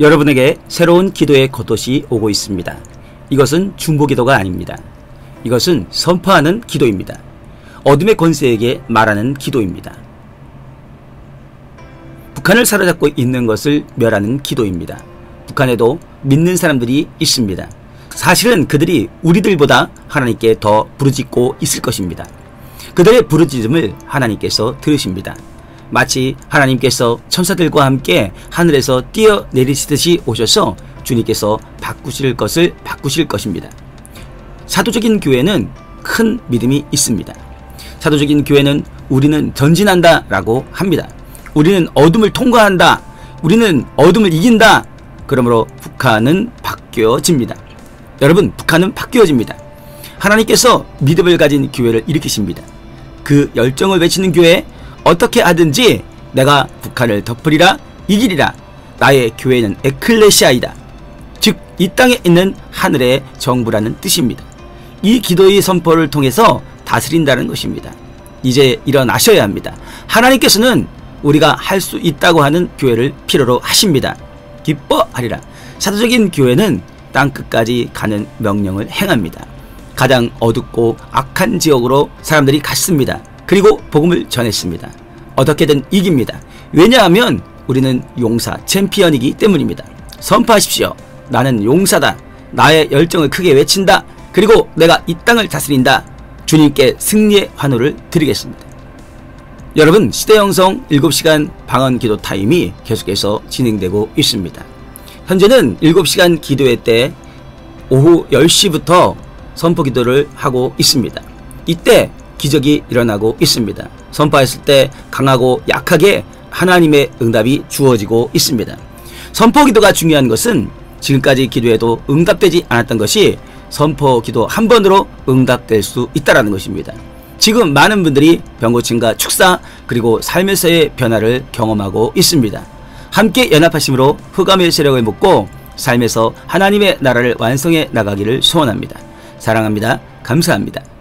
여러분에게 새로운 기도의 겉옷이 오고 있습니다. 이것은 중보기도가 아닙니다. 이것은 선포하는 기도입니다. 어둠의 권세에게 말하는 기도입니다. 북한을 사로잡고 있는 것을 멸하는 기도입니다. 북한에도 믿는 사람들이 있습니다. 사실은 그들이 우리들보다 하나님께 더 부르짖고 있을 것입니다. 그들의 부르짖음을 하나님께서 들으십니다. 마치 하나님께서 천사들과 함께 하늘에서 뛰어내리시듯이 오셔서 주님께서 바꾸실 것을 바꾸실 것입니다. 사도적인 교회는 큰 믿음이 있습니다. 사도적인 교회는 우리는 전진한다 라고 합니다. 우리는 어둠을 통과한다. 우리는 어둠을 이긴다. 그러므로 북한은 바뀌어집니다. 여러분, 북한은 바뀌어집니다. 하나님께서 믿음을 가진 교회를 일으키십니다. 그 열정을 외치는 교회 어떻게 하든지 내가 북한을 덮으리라 이기리라 나의 교회는 에클레시아이다. 즉 이 땅에 있는 하늘의 정부라는 뜻입니다. 이 기도의 선포를 통해서 다스린다는 것입니다. 이제 일어나셔야 합니다. 하나님께서는 우리가 할 수 있다고 하는 교회를 필요로 하십니다. 기뻐하리라. 사도적인 교회는 땅끝까지 가는 명령을 행합니다. 가장 어둡고 악한 지역으로 사람들이 갔습니다. 그리고 복음을 전했습니다. 어떻게든 이깁니다. 왜냐하면 우리는 용사 챔피언이기 때문입니다. 선포하십시오. 나는 용사다. 나의 열정을 크게 외친다. 그리고 내가 이 땅을 다스린다. 주님께 승리의 환호를 드리겠습니다. 여러분 시대형성 7시간 방언 기도 타임이 계속해서 진행되고 있습니다. 현재는 7시간 기도회 때 오후 10시부터 선포 기도를 하고 있습니다. 이때 기적이 일어나고 있습니다. 선포했을 때 강하고 약하게 하나님의 응답이 주어지고 있습니다. 선포 기도가 중요한 것은 지금까지 기도해도 응답되지 않았던 것이 선포 기도 한 번으로 응답될 수 있다는 것입니다. 지금 많은 분들이 병고침과 축사 그리고 삶에서의 변화를 경험하고 있습니다. 함께 연합하심으로 흑암의 세력을 묶고 삶에서 하나님의 나라를 완성해 나가기를 소원합니다. 사랑합니다. 감사합니다.